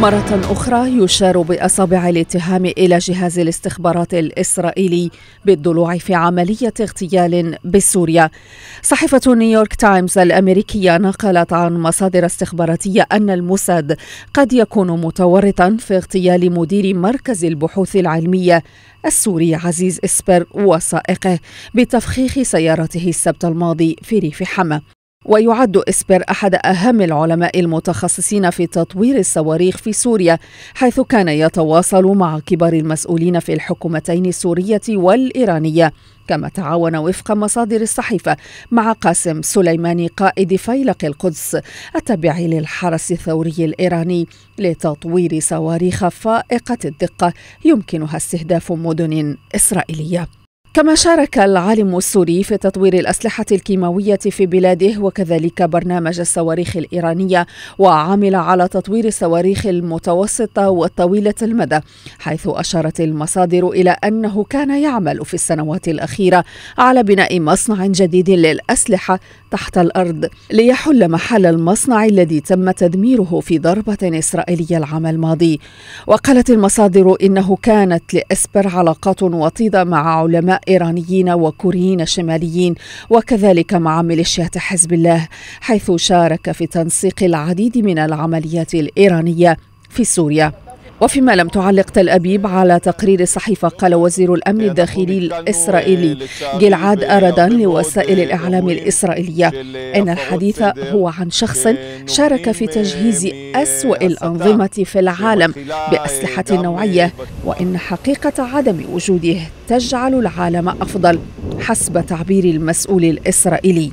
مرة أخرى يشار بأصابع الاتهام إلى جهاز الاستخبارات الإسرائيلي بالضلوع في عملية اغتيال بسوريا. صحيفة نيويورك تايمز الأمريكية نقلت عن مصادر استخباراتية أن الموساد قد يكون متورطا في اغتيال مدير مركز البحوث العلمية السوري عزيز إسبر وسائقه بتفخيخ سيارته السبت الماضي في ريف حماة. ويعد إسبر أحد أهم العلماء المتخصصين في تطوير الصواريخ في سوريا حيث كان يتواصل مع كبار المسؤولين في الحكومتين السورية والإيرانية كما تعاون وفق مصادر الصحيفة مع قاسم سليماني قائد فيلق القدس التابع للحرس الثوري الإيراني لتطوير صواريخ فائقة الدقة يمكنها استهداف مدن إسرائيلية. كما شارك العالم السوري في تطوير الأسلحة الكيماوية في بلاده وكذلك برنامج الصواريخ الإيرانية وعمل على تطوير الصواريخ المتوسطة والطويلة المدى حيث أشارت المصادر إلى أنه كان يعمل في السنوات الأخيرة على بناء مصنع جديد للأسلحة تحت الأرض ليحل محل المصنع الذي تم تدميره في ضربة إسرائيلية العام الماضي. وقالت المصادر إنه كانت لإسبر علاقات وطيدة مع علماء إيرانيين وكوريين شماليين وكذلك مع ميليشيات حزب الله حيث شارك في تنسيق العديد من العمليات الإيرانية في سوريا. وفيما لم تعلق تل أبيب على تقرير الصحيفة قال وزير الأمن الداخلي الإسرائيلي جلعاد أردان لوسائل الإعلام الإسرائيلية. إن الحديث هو عن شخص شارك في تجهيز أسوأ الأنظمة في العالم بأسلحة نوعية وإن حقيقة عدم وجوده تجعل العالم أفضل حسب تعبير المسؤول الإسرائيلي.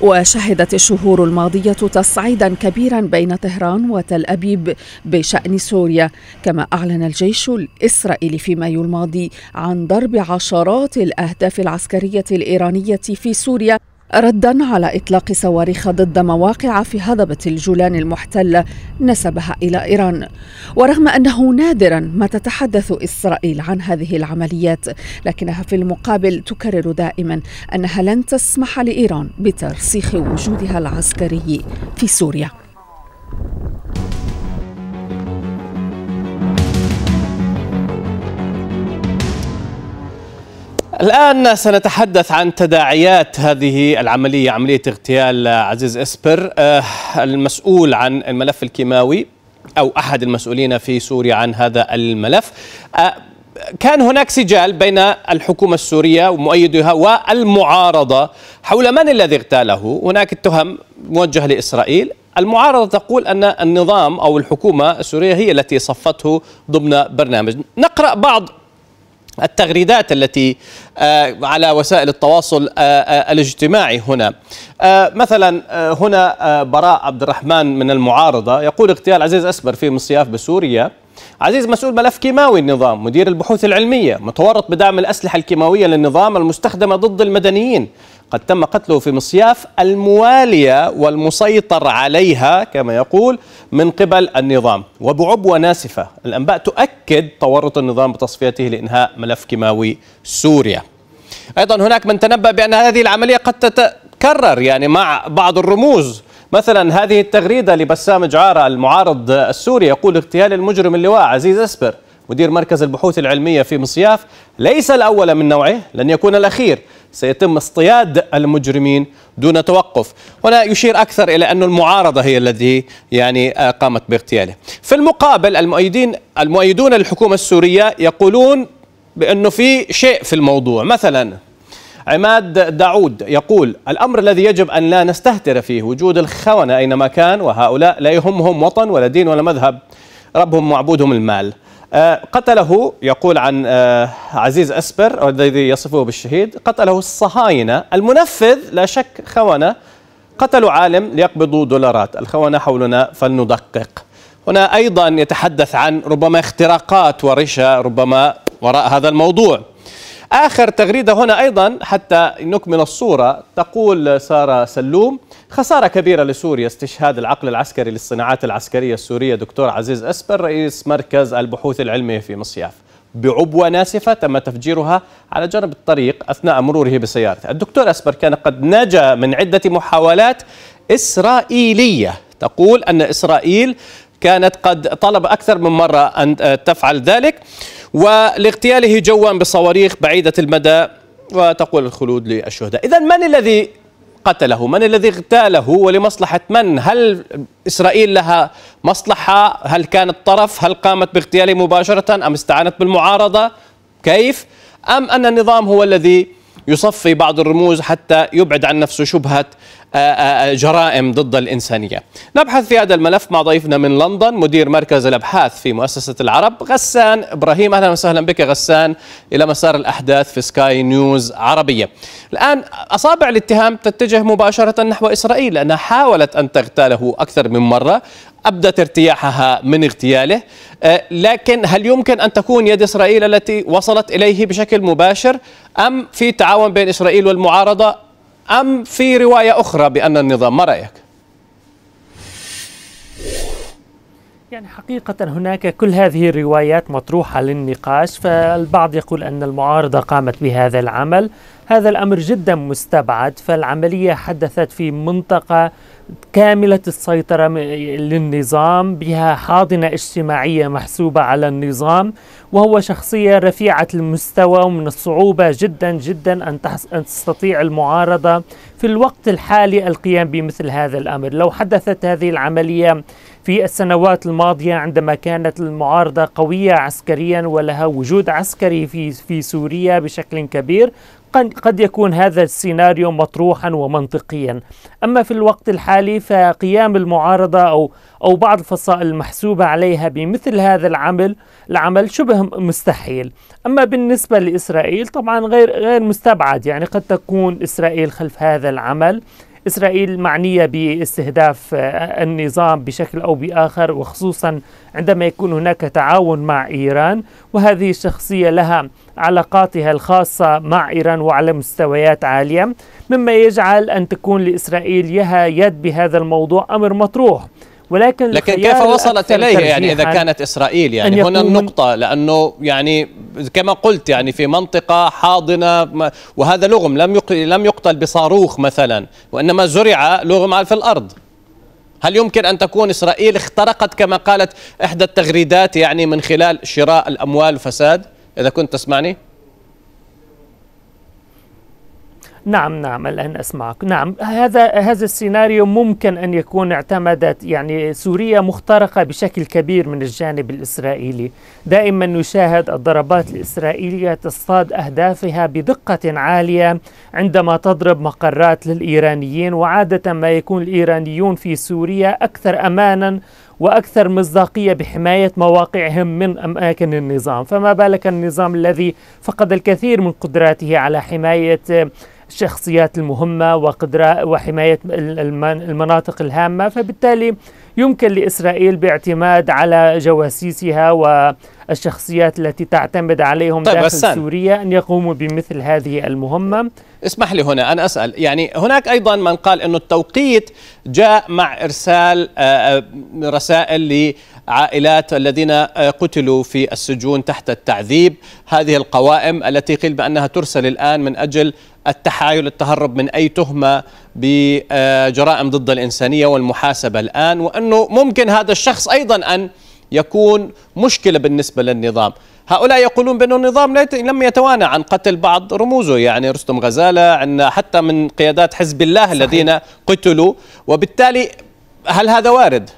وشهدت الشهور الماضية تصعيدا كبيرا بين طهران وتل أبيب بشأن سوريا كما أعلن الجيش الإسرائيلي في مايو الماضي عن ضرب عشرات الأهداف العسكرية الإيرانية في سوريا ردا على إطلاق صواريخ ضد مواقع في هضبة الجولان المحتله نسبها إلى إيران. ورغم أنه نادرا ما تتحدث إسرائيل عن هذه العمليات لكنها في المقابل تكرر دائما أنها لن تسمح لإيران بترسيخ وجودها العسكري في سوريا. الآن سنتحدث عن تداعيات هذه العملية عملية اغتيال عزيز إسبر. آه، المسؤول عن الملف الكيماوي أو أحد المسؤولين في سوريا عن هذا الملف. آه، كان هناك سجال بين الحكومة السورية ومؤيدها والمعارضة حول من الذي اغتاله. هناك التهم موجهة لإسرائيل. المعارضة تقول أن النظام أو الحكومة السورية هي التي صفته ضمن برنامج. نقرأ بعض التغريدات التي آه، على وسائل التواصل آه، آه، الاجتماعي هنا. مثلا هنا براء عبد الرحمن من المعارضة يقول اغتيال عزيز أسبر في مصياف بسوريا. عزيز مسؤول ملف كيماوي النظام مدير البحوث العلمية متورط بدعم الأسلحة الكيماوية للنظام المستخدمة ضد المدنيين. قد تم قتله في مصياف الموالية والمسيطر عليها كما يقول من قبل النظام. وبعبوة ناسفة. الأنباء تؤكد تورط النظام بتصفيته لإنهاء ملف كيماوي سوريا. أيضا هناك من تنبأ بأن هذه العملية قد تتكرر يعني مع بعض الرموز. مثلا هذه التغريدة لبسام جعارة المعارض السوري يقول اغتيال المجرم اللواء عزيز أسبر مدير مركز البحوث العلمية في مصياف ليس الأول من نوعه لن يكون الأخير. سيتم اصطياد المجرمين دون توقف هنا يشير أكثر إلى أن المعارضة هي التي يعني قامت باغتياله. في المقابل المؤيدين المؤيدون للحكومة السورية يقولون بأنه في شيء في الموضوع. مثلا عماد داعود يقول الأمر الذي يجب أن لا نستهتر فيه وجود الخونة أينما كان وهؤلاء لا يهمهم وطن ولا دين ولا مذهب ربهم معبودهم المال. آه، قتله يقول عن آه، عزيز أسبر الذي يصفه بالشهيد قتله الصهاينة. المنفذ لا شك خونة. قتلوا عالم ليقبضوا دولارات. الخونة حولنا فلندقق. هنا أيضا يتحدث عن ربما اختراقات ورشا ربما وراء هذا الموضوع. آخر تغريدة هنا أيضا حتى نكمل الصورة. تقول سارة سلوم خسارة كبيرة لسوريا استشهاد العقل العسكري للصناعات العسكرية السورية. دكتور عزيز أسبر رئيس مركز البحوث العلمية في مصياف. بعبوة ناسفة تم تفجيرها على جانب الطريق أثناء مروره بسيارته. الدكتور أسبر كان قد نجا من عدة محاولات إسرائيلية. تقول أن إسرائيل كانت قد طلب أكثر من مرة أن تفعل ذلك. ولاغتياله جوا بصواريخ بعيدة المدى وتقول الخلود للشهداء. إذا من الذي قتله؟ من الذي اغتاله؟ ولمصلحة من؟ هل إسرائيل لها مصلحة؟ هل كانت طرف هل قامت باغتياله مباشرة؟ أم استعانت بالمعارضة؟ كيف؟ أم أن النظام هو الذي يصفي بعض الرموز حتى يبعد عن نفسه شبهة آه، آه، جرائم ضد الإنسانية. نبحث في هذا الملف مع ضيفنا من لندن مدير مركز الأبحاث في مؤسسة العرب غسان إبراهيم. أهلا وسهلا بك غسان. إلى مسار الأحداث في سكاي نيوز عربية. الآن أصابع الاتهام تتجه مباشرة نحو إسرائيل لأنها حاولت أن تغتاله أكثر من مرة. أبدت ارتياحها من اغتياله. آه، لكن هل يمكن أن تكون يد إسرائيل التي وصلت إليه بشكل مباشر؟ أم في تعاون بين إسرائيل والمعارضة؟ أم في رواية أخرى بأن النظام؟ ما رأيك؟ يعني حقيقة هناك كل هذه الروايات مطروحة للنقاش فالبعض يقول أن المعارضة قامت بهذا العمل. هذا الأمر جدا مستبعد فالعملية حدثت في منطقة كاملة السيطرة للنظام بها حاضنة اجتماعية محسوبة على النظام وهو شخصية رفيعة المستوى ومن الصعوبة جدا جدا أن, أن تستطيع المعارضة في الوقت الحالي القيام بمثل هذا الأمر. لو حدثت هذه العملية في السنوات الماضية عندما كانت المعارضة قوية عسكريا ولها وجود عسكري في في سوريا بشكل كبير قد يكون هذا السيناريو مطروحا ومنطقيا. أما في الوقت الحالي فقيام المعارضة أو أو بعض الفصائل المحسوبة عليها بمثل هذا العمل العمل شبه مستحيل. أما بالنسبة لإسرائيل طبعا غير غير مستبعد يعني قد تكون إسرائيل خلف هذا العمل. إسرائيل معنية باستهداف النظام بشكل أو بآخر وخصوصا عندما يكون هناك تعاون مع إيران وهذه الشخصية لها علاقاتها الخاصة مع إيران وعلى مستويات عالية. مما يجعل أن تكون لإسرائيل يها يد بهذا الموضوع أمر مطروح. ولكن لكن كيف وصلت إليه يعني إذا كانت إسرائيل؟ يعني هنا النقطه لأنه يعني كما قلت يعني في منطقة حاضنة وهذا لغم لم لم يقتل بصاروخ مثلا وإنما زرع لغم في الأرض. هل يمكن أن تكون إسرائيل اخترقت كما قالت إحدى التغريدات يعني من خلال شراء الأموال وفساد إذا كنت تسمعني. نعم نعم الآن أسمعك. نعم هذا هذا السيناريو ممكن أن يكون اعتمدت يعني سوريا مخترقة بشكل كبير من الجانب الإسرائيلي. دائما نشاهد الضربات الإسرائيلية تصطاد أهدافها بدقة عالية عندما تضرب مقرات للإيرانيين وعادة ما يكون الإيرانيون في سوريا أكثر أمانا وأكثر مصداقية بحماية مواقعهم من أماكن النظام، فما بالك النظام الذي فقد الكثير من قدراته على حماية الشخصيات المهمة وقدرة وحماية المناطق الهامة فبالتالي يمكن لإسرائيل باعتماد على جواسيسها والشخصيات التي تعتمد عليهم طيب داخل سوريا أن يقوموا بمثل هذه المهمة. اسمح لي هنا أنا أسأل. يعني هناك أيضا من قال أن التوقيت جاء مع إرسال آه، آه، رسائل لعائلات الذين آه، قتلوا في السجون تحت التعذيب. هذه القوائم التي قيل بأنها ترسل الآن من أجل التحايل التهرب من أي تهمة بجرائم ضد الإنسانية والمحاسبة الآن وأنه ممكن هذا الشخص أيضا أن يكون مشكلة بالنسبة للنظام. هؤلاء يقولون بأن النظام لم يتوانى عن قتل بعض رموزه. يعني رستم غزالة عندنا حتى من قيادات حزب الله صحيح. الذين قتلوا. وبالتالي هل هذا وارد؟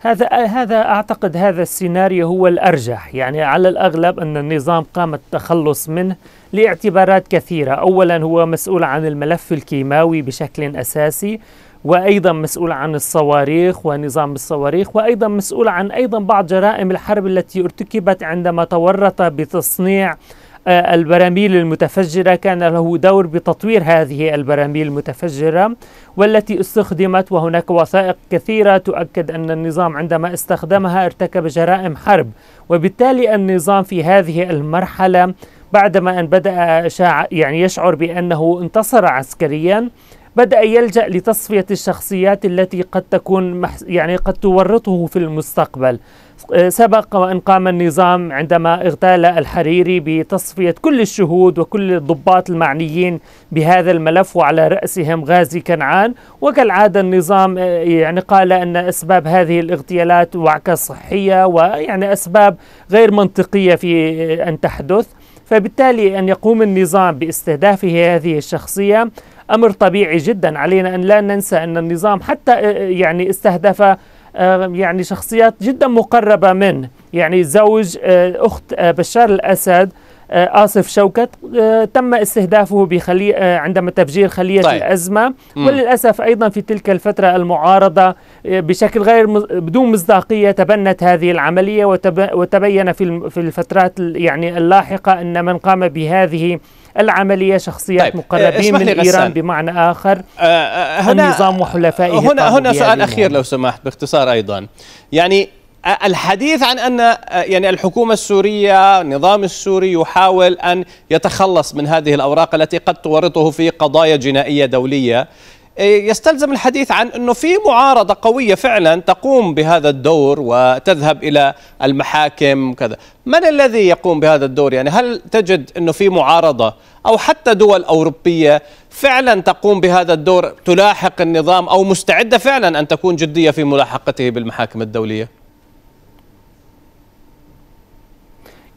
هذا هذا أعتقد هذا السيناريو هو الأرجح. يعني على الأغلب أن النظام قام التخلص منه لاعتبارات كثيرة. اولا هو مسؤول عن الملف الكيماوي بشكل أساسي. وأيضا مسؤول عن الصواريخ ونظام الصواريخ وأيضا مسؤول عن أيضا بعض جرائم الحرب التي ارتكبت عندما تورط بتصنيع آه، البراميل المتفجرة. كان له دور بتطوير هذه البراميل المتفجرة والتي استخدمت وهناك وثائق كثيرة تؤكد أن النظام عندما استخدمها ارتكب جرائم حرب. وبالتالي النظام في هذه المرحلة بعدما أن بدأ يعني يشعر بأنه انتصر عسكريا بدأ يلجأ لتصفية الشخصيات التي قد تكون يعني قد تورطه في المستقبل. سبق وأن قام النظام عندما اغتال الحريري بتصفية كل الشهود وكل الضباط المعنيين بهذا الملف وعلى رأسهم غازي كنعان. وكالعادة النظام يعني قال أن أسباب هذه الاغتيالات وعكة صحية ويعني أسباب غير منطقية في أن تحدث. فبالتالي أن يقوم النظام باستهدافه هذه الشخصية أمر طبيعي جدا علينا أن لا ننسى أن النظام حتى يعني استهدف يعني شخصيات جدا مقربة منه يعني زوج آه، أخت آه، بشار الأسد آه، آصف شوكت تم استهدافه بخلي عندما تفجير خلية طيب. الأزمة. وللأسف أيضا في تلك الفترة المعارضة بشكل غير بدون مصداقية تبنت هذه العملية وتبين في في الفترات يعني اللاحقة أن من قام بهذه العملية شخصيات طيب. مقربين من إيران بمعنى آخر آه, هنا النظام وحلفائه هنا هنا سؤال أخير لو سمحت باختصار أيضا. يعني الحديث عن أن يعني الحكومة السورية النظام السوري يحاول أن يتخلص من هذه الأوراق التي قد تورطه في قضايا جنائية دولية. يستلزم الحديث عن إنه في معارضة قوية فعلا تقوم بهذا الدور وتذهب إلى المحاكم كذا من الذي يقوم بهذا الدور؟ يعني هل تجد إنه في معارضة أو حتى دول أوروبية فعلا تقوم بهذا الدور تلاحق النظام أو مستعدة فعلا أن تكون جدية في ملاحقته بالمحاكم الدولية؟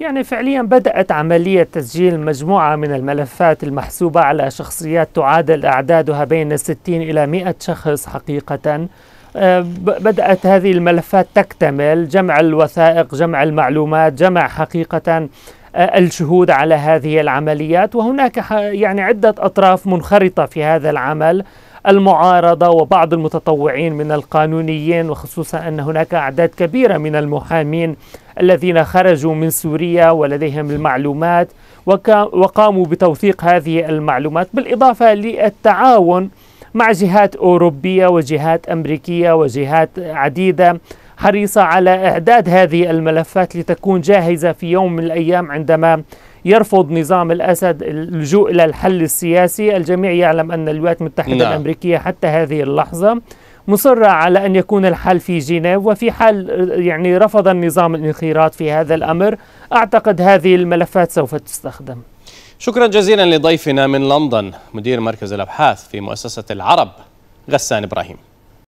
يعني فعليا بدأت عملية تسجيل مجموعة من الملفات المحسوبة على شخصيات تعادل أعدادها بين 60 إلى 100 شخص حقيقة. آه، بدأت هذه الملفات تكتمل جمع الوثائق جمع المعلومات جمع حقيقة آه، الشهود على هذه العمليات. وهناك يعني عدة أطراف منخرطة في هذا العمل. المعارضة وبعض المتطوعين من القانونيين وخصوصا أن هناك أعداد كبيرة من المحامين الذين خرجوا من سوريا ولديهم المعلومات وقاموا بتوثيق هذه المعلومات بالإضافة للتعاون مع جهات أوروبية وجهات أمريكية وجهات عديدة حريصة على إعداد هذه الملفات لتكون جاهزة في يوم من الأيام عندما يرفض نظام الأسد اللجوء إلى الحل السياسي. الجميع يعلم أن الولايات المتحدة نعم. الأمريكية حتى هذه اللحظة مصرة على أن يكون الحل في جنيف وفي حال يعني رفض النظام الانخراط في هذا الأمر. أعتقد هذه الملفات سوف تستخدم. شكرا جزيلا لضيفنا من لندن مدير مركز الأبحاث في مؤسسة العرب غسان إبراهيم.